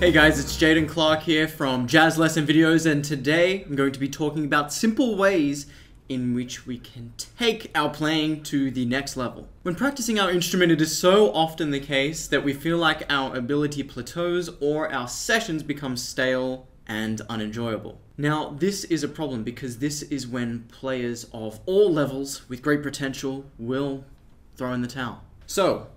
Hey guys, it's Jayden Clark here from Jazz Lesson Videos and today I'm going to be talking about simple ways in which we can take our playing to the next level. When practicing our instrument, it is so often the case that we feel like our ability plateaus or our sessions become stale and unenjoyable. Now, this is a problem because this is when players of all levels with great potential will throw in the towel. So,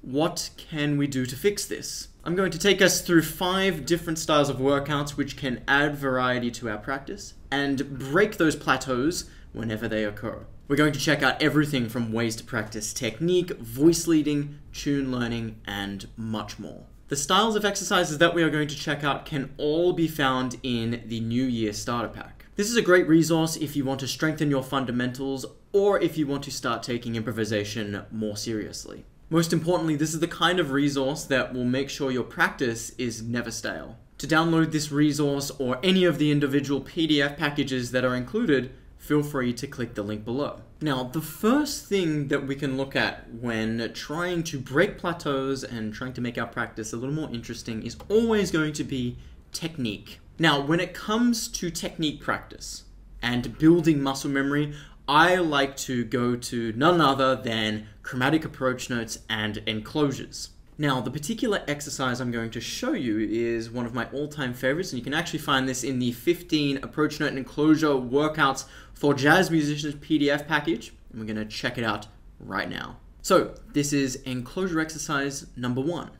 what can we do to fix this? I'm going to take us through five different styles of workouts which can add variety to our practice and break those plateaus whenever they occur. We're going to check out everything from ways to practice technique, voice leading, tune learning, and much more. The styles of exercises that we are going to check out can all be found in the New Year Starter Pack. This is a great resource if you want to strengthen your fundamentals or if you want to start taking improvisation more seriously. Most importantly, this is the kind of resource that will make sure your practice is never stale. To download this resource or any of the individual PDF packages that are included, feel free to click the link below. Now, the first thing that we can look at when trying to break plateaus and trying to make our practice a little more interesting is always going to be technique. Now, when it comes to technique practice and building muscle memory, I like to go to none other than chromatic approach notes and enclosures. Now, the particular exercise I'm going to show you is one of my all-time favorites, and you can actually find this in the 15 approach note and enclosure workouts for jazz musicians PDF package, and we're going to check it out right now. So, this is enclosure exercise number one.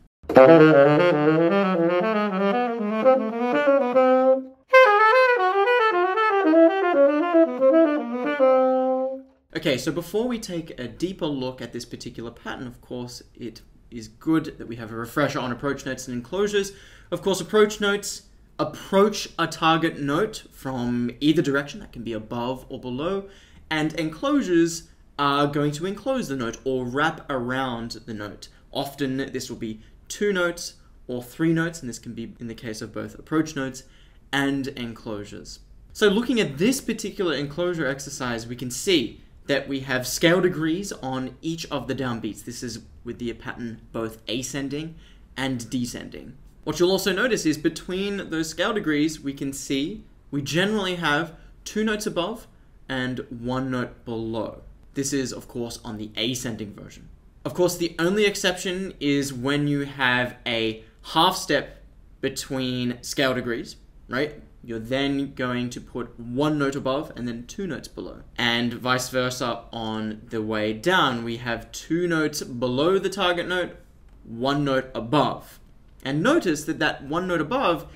Okay, so before we take a deeper look at this particular pattern, of course, it is good that we have a refresher on approach notes and enclosures. Of course, approach notes approach a target note from either direction, that can be above or below, and enclosures are going to enclose the note or wrap around the note. Often this will be two notes or three notes, and this can be in the case of both approach notes and enclosures. So looking at this particular enclosure exercise, we can see that we have scale degrees on each of the downbeats. This is with the pattern both ascending and descending. What you'll also notice is between those scale degrees, we can see we generally have two notes above and one note below. This is, of course, on the ascending version. Of course, the only exception is when you have a half step between scale degrees, right? You're then going to put one note above and then two notes below. And vice versa on the way down, we have two notes below the target note, one note above. And notice that that one note above,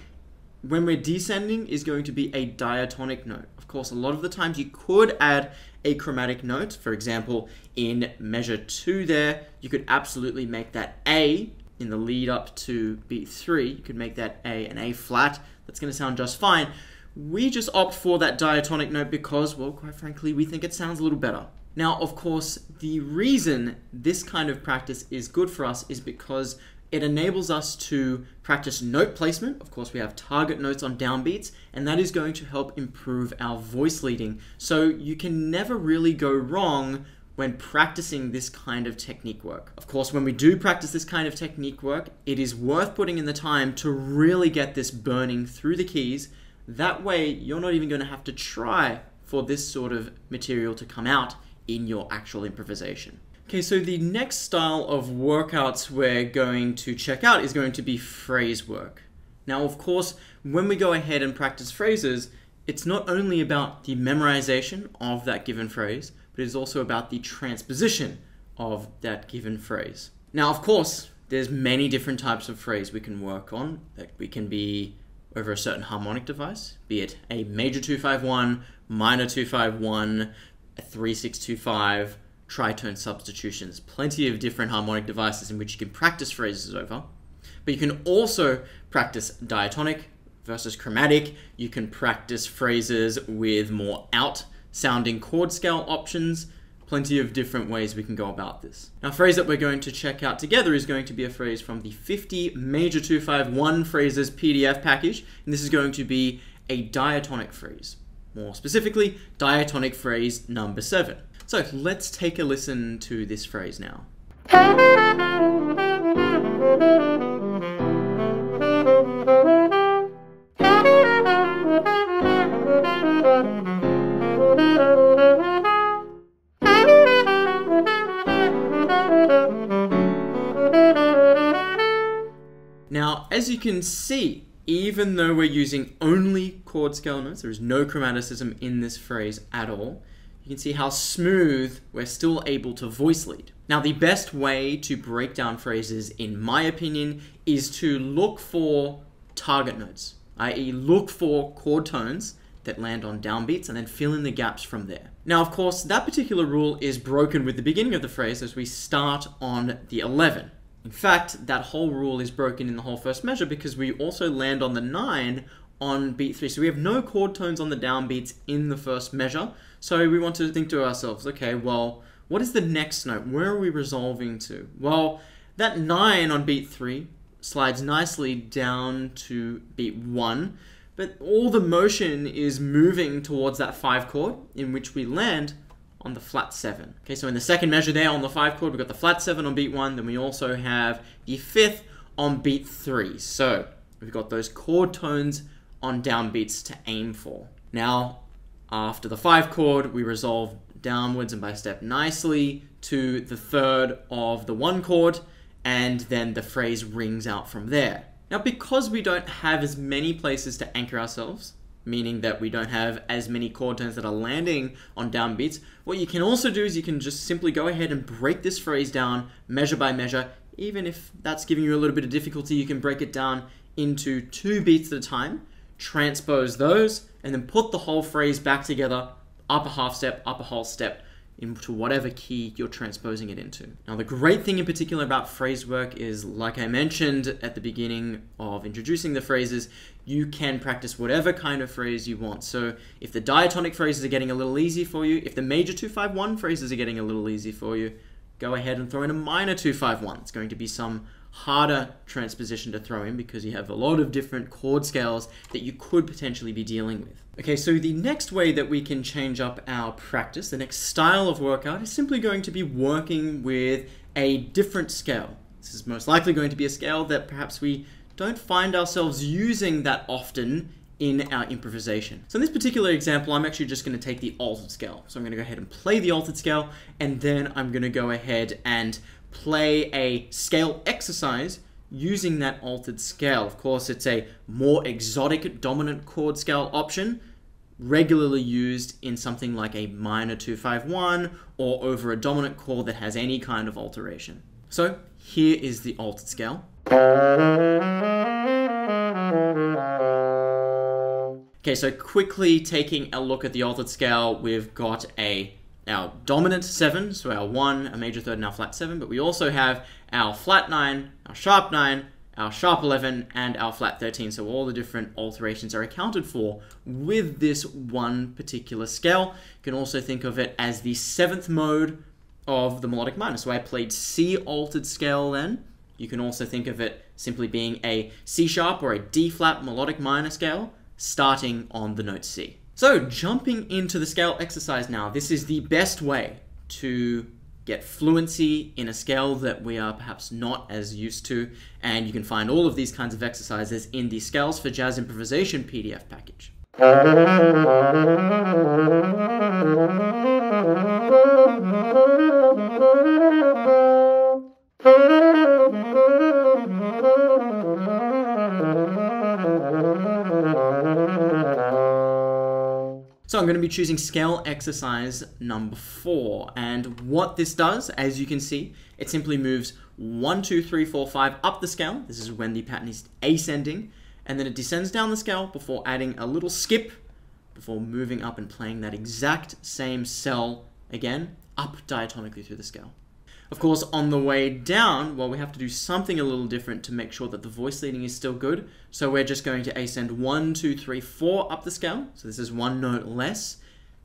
when we're descending, is going to be a diatonic note. Of course, a lot of the times you could add a chromatic note. For example, in measure two there, you could absolutely make that A in the lead up to beat three. You could make that A an A flat that's going to sound just fine. We just opt for that diatonic note because, well, quite frankly, we think it sounds a little better. Now, of course, the reason this kind of practice is good for us is because it enables us to practice note placement. Of course, we have target notes on downbeats, and that is going to help improve our voice leading. So you can never really go wrong when practicing this kind of technique work. Of course, when we do practice this kind of technique work, it is worth putting in the time to really get this burning through the keys. That way, you're not even going to have to try for this sort of material to come out in your actual improvisation. Okay, so the next style of workouts we're going to check out is going to be phrase work. Now, of course, when we go ahead and practice phrases, it's not only about the memorization of that given phrase, but it is also about the transposition of that given phrase. Now, of course, there's many different types of phrase we can work on. That we can be over a certain harmonic device, be it a major 251, minor 251, a 3625, tritone substitutions. Plenty of different harmonic devices in which you can practice phrases over. But you can also practice diatonic versus chromatic. You can practice phrases with more out sounding chord scale options. Plenty of different ways we can go about this. Now, a phrase that we're going to check out together is going to be a phrase from the 50 Major 251 Phrases PDF package, and this is going to be a diatonic phrase. More specifically, diatonic phrase number seven. So let's take a listen to this phrase now. as you can see, even though we're using only chord scale notes, there is no chromaticism in this phrase at all, you can see how smooth we're still able to voice lead. Now, the best way to break down phrases, in my opinion, is to look for target notes, i.e., look for chord tones that land on downbeats and then fill in the gaps from there. Now, of course, that particular rule is broken with the beginning of the phrase as we start on the 11. In fact, that whole rule is broken in the whole first measure because we also land on the 9 on beat 3. So we have no chord tones on the downbeats in the first measure. So we want to think to ourselves, okay, well, what is the next note? Where are we resolving to? Well, that 9 on beat 3 slides nicely down to beat 1, but all the motion is moving towards that 5 chord in which we land on the flat 7. Okay, so in the second measure there on the 5 chord, we've got the flat 7 on beat 1, then we also have the 5th on beat 3. So we've got those chord tones on downbeats to aim for. Now, after the 5 chord, we resolve downwards and by step nicely to the third of the 1 chord, and then the phrase rings out from there. Now, because we don't have as many places to anchor ourselves, meaning that we don't have as many chord tones that are landing on downbeats. What you can also do is you can just simply go ahead and break this phrase down measure by measure. Even if that's giving you a little bit of difficulty, you can break it down into two beats at a time, transpose those, and then put the whole phrase back together, upper half step, upper whole step, into whatever key you're transposing it into. Now, the great thing in particular about phrase work is, like I mentioned at the beginning of introducing the phrases, you can practice whatever kind of phrase you want. So, if the diatonic phrases are getting a little easy for you, if the major 251 phrases are getting a little easy for you, go ahead and throw in a minor 251. It's going to be some harder transposition to throw in because you have a lot of different chord scales that you could potentially be dealing with. Okay, so the next way that we can change up our practice, the next style of workout, is simply going to be working with a different scale. This is most likely going to be a scale that perhaps we don't find ourselves using that often in our improvisation. So in this particular example, I'm actually just going to take the altered scale. So I'm going to go ahead and play the altered scale, and then I'm going to go ahead and play a scale exercise using that altered scale. Of course, it's a more exotic dominant chord scale option, regularly used in something like a minor 251 or over a dominant chord that has any kind of alteration. So here is the altered scale. Okay, so quickly taking a look at the altered scale, we've got a our dominant 7, so our 1, a major third, and our flat 7, but we also have our flat 9, our sharp 9, our sharp 11, and our flat 13. So all the different alterations are accounted for with this one particular scale. You can also think of it as the seventh mode of the melodic minor. So I played C altered scale then. You can also think of it simply being a C sharp or a D flat melodic minor scale starting on the note C. So jumping into the scale exercise now, this is the best way to get fluency in a scale that we are perhaps not as used to, and you can find all of these kinds of exercises in the Scales for Jazz Improvisation PDF package. going to be choosing scale exercise number four. And what this does, as you can see, it simply moves one, two, three, four, five up the scale. This is when the pattern is ascending. and then it descends down the scale before adding a little skip before moving up and playing that exact same cell again up diatonically through the scale. Of course, on the way down, well, we have to do something a little different to make sure that the voice leading is still good. So we're just going to ascend one, two, three, four up the scale. So this is one note less.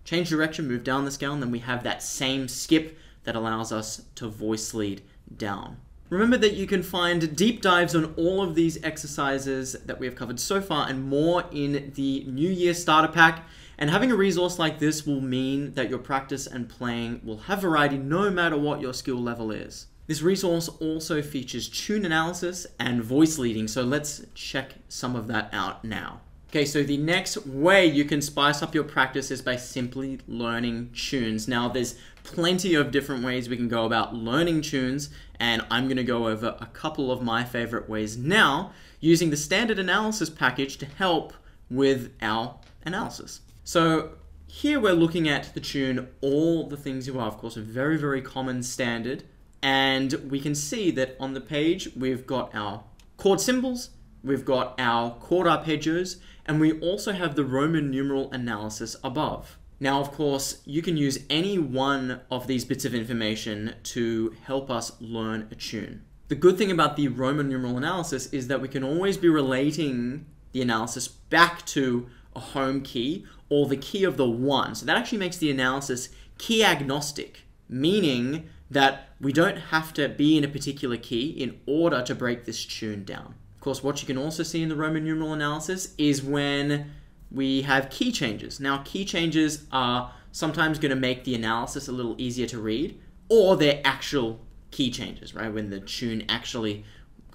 Change direction, move down the scale, and then we have that same skip that allows us to voice lead down. Remember that you can find deep dives on all of these exercises that we have covered so far and more in the New Year Starter Pack. And having a resource like this will mean that your practice and playing will have variety no matter what your skill level is. This resource also features tune analysis and voice leading, so let's check some of that out now. Okay, so the next way you can spice up your practice is by simply learning tunes. Now, there's plenty of different ways we can go about learning tunes, and I'm going to go over a couple of my favorite ways now using the standard analysis package to help with our analysis. So here we're looking at the tune All the Things You Are, of course, a very, very common standard. And we can see that on the page, we've got our chord symbols, we've got our chord arpeggios, and we also have the Roman numeral analysis above. Now, of course, you can use any one of these bits of information to help us learn a tune. The good thing about the Roman numeral analysis is that we can always be relating the analysis back to a home key or the key of the one. So that actually makes the analysis key agnostic, meaning that we don't have to be in a particular key in order to break this tune down. Of course, what you can also see in the Roman numeral analysis is when we have key changes. Now, key changes are sometimes going to make the analysis a little easier to read, or they're actual key changes, right? When the tune actually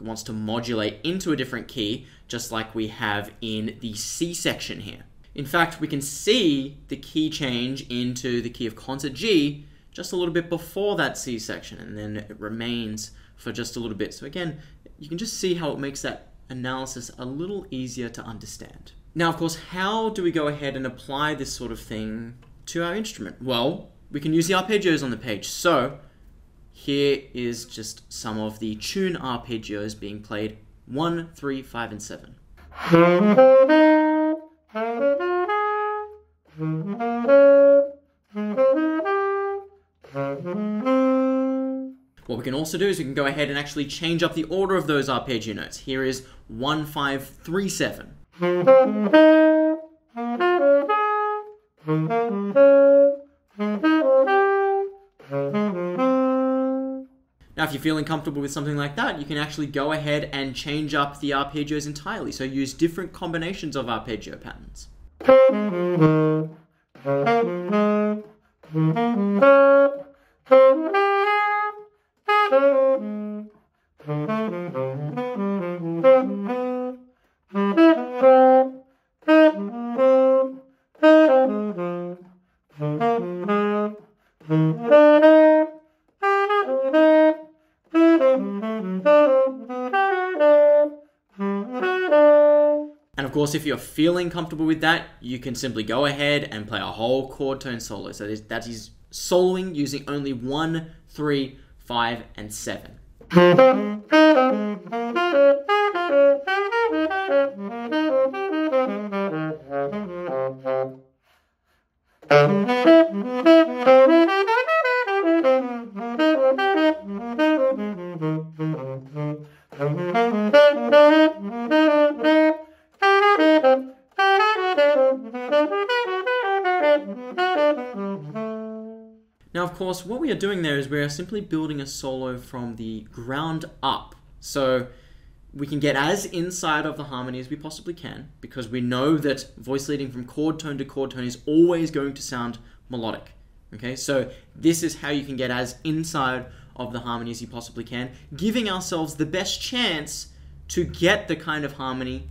wants to modulate into a different key, just like we have in the C section here. In fact, we can see the key change into the key of concert G just a little bit before that C section, and then it remains for just a little bit. So again, you can just see how it makes that analysis a little easier to understand. Now, of course, how do we go ahead and apply this sort of thing to our instrument? Well, we can use the arpeggios on the page. So here is just some of the tune arpeggios being played, one, three, five, and seven. What we can also do is we can go ahead and actually change up the order of those arpeggio notes. Here is 1537. You're feeling comfortable with something like that, you can actually go ahead and change up the arpeggios entirely. So use different combinations of arpeggio patterns. Course, if you're feeling comfortable with that, you can simply go ahead and play a whole chord tone solo. So that is soloing using only one, three, five, and seven. What we are doing there is we are simply building a solo from the ground up. So we can get as inside of the harmony as we possibly can because we know that voice leading from chord tone to chord tone is always going to sound melodic. Okay, so this is how you can get as inside of the harmony as you possibly can, giving ourselves the best chance to get the kind of harmony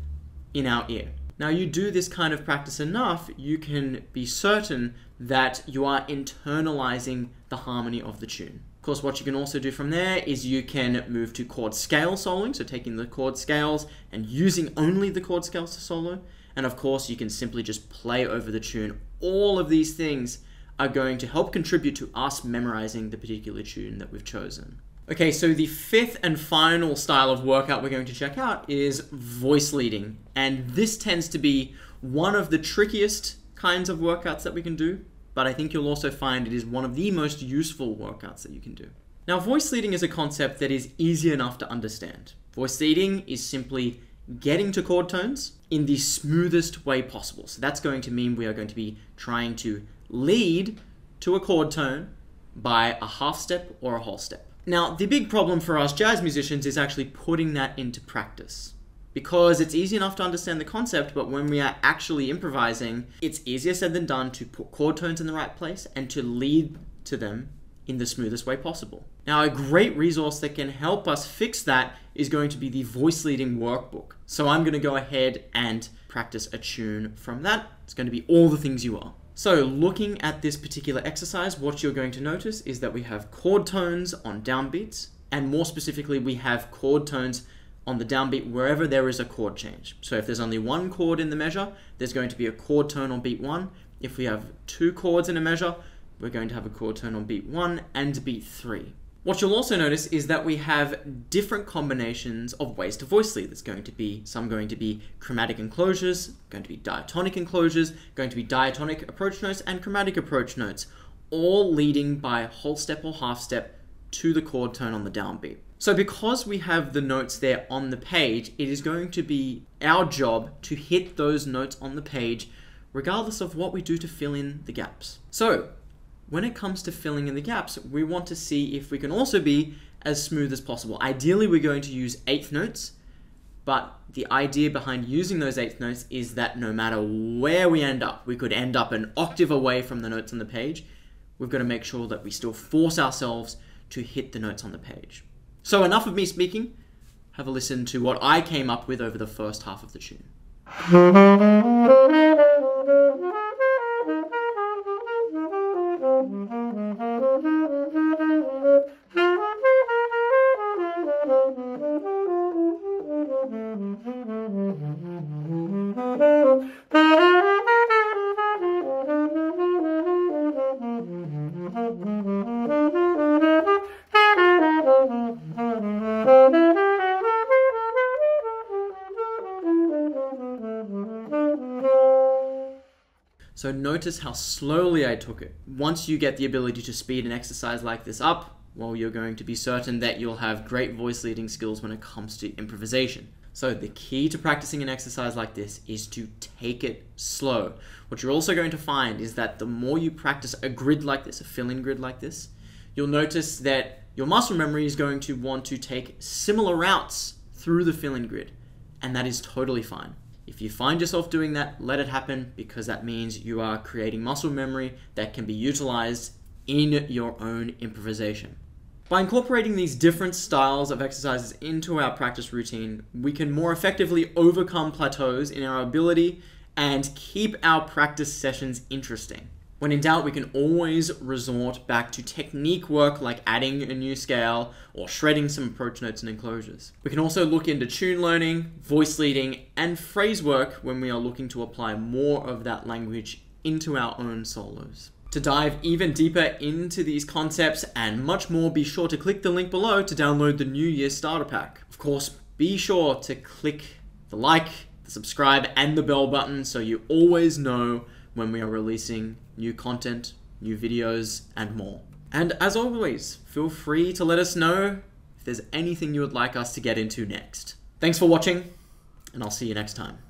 in our ear. Now, you do this kind of practice enough, you can be certain that you are internalizing the harmony of the tune. Of course, what you can also do from there is you can move to chord scale soloing, so taking the chord scales and using only the chord scales to solo. And of course, you can simply just play over the tune. All of these things are going to help contribute to us memorizing the particular tune that we've chosen. Okay, so the fifth and final style of workout we're going to check out is voice leading. And this tends to be one of the trickiest kinds of workouts that we can do, but I think you'll also find it is one of the most useful workouts that you can do. Now, voice leading is a concept that is easy enough to understand. Voice leading is simply getting to chord tones in the smoothest way possible. So that's going to mean we are going to be trying to lead to a chord tone by a half step or a whole step. Now, the big problem for us jazz musicians is actually putting that into practice. Because it's easy enough to understand the concept, but when we are actually improvising, it's easier said than done to put chord tones in the right place and to lead to them in the smoothest way possible. Now, a great resource that can help us fix that is going to be the voice leading workbook. So I'm going to go ahead and practice a tune from that. It's going to be all the things you are. So looking at this particular exercise, what you're going to notice is that we have chord tones on downbeats, and more specifically, we have chord tones on the downbeat wherever there is a chord change. So if there's only one chord in the measure, there's going to be a chord tone on beat one. If we have two chords in a measure, we're going to have a chord tone on beat one and beat three. What you'll also notice is that we have different combinations of ways to voice lead. There's going to be some going to be chromatic enclosures, going to be diatonic enclosures, going to be diatonic approach notes, and chromatic approach notes, all leading by whole step or half step to the chord tone on the downbeat. So because we have the notes there on the page, it is going to be our job to hit those notes on the page regardless of what we do to fill in the gaps. So when it comes to filling in the gaps, we want to see if we can also be as smooth as possible. Ideally, we're going to use eighth notes, but the idea behind using those eighth notes is that no matter where we end up, we could end up an octave away from the notes on the page. We've got to make sure that we still force ourselves to hit the notes on the page. So, enough of me speaking. Have a listen to what I came up with over the first half of the tune. So notice how slowly I took it. Once you get the ability to speed an exercise like this up, well, you're going to be certain that you'll have great voice leading skills when it comes to improvisation. So the key to practicing an exercise like this is to take it slow. What you're also going to find is that the more you practice a grid like this, a fill-in grid like this, you'll notice that your muscle memory is going to want to take similar routes through the fill-in grid, and that is totally fine. If you find yourself doing that, let it happen because that means you are creating muscle memory that can be utilized in your own improvisation. By incorporating these different styles of exercises into our practice routine, we can more effectively overcome plateaus in our ability and keep our practice sessions interesting. When in doubt, we can always resort back to technique work like adding a new scale or shredding some approach notes and enclosures. We can also look into tune learning, voice leading, and phrase work when we are looking to apply more of that language into our own solos. To dive even deeper into these concepts and much more, be sure to click the link below to download the New Year Starter Pack. Of course, be sure to click the like, the subscribe, and the bell button so you always know when we are releasing new content, new videos, and more. And as always, feel free to let us know if there's anything you would like us to get into next. Thanks for watching, and I'll see you next time.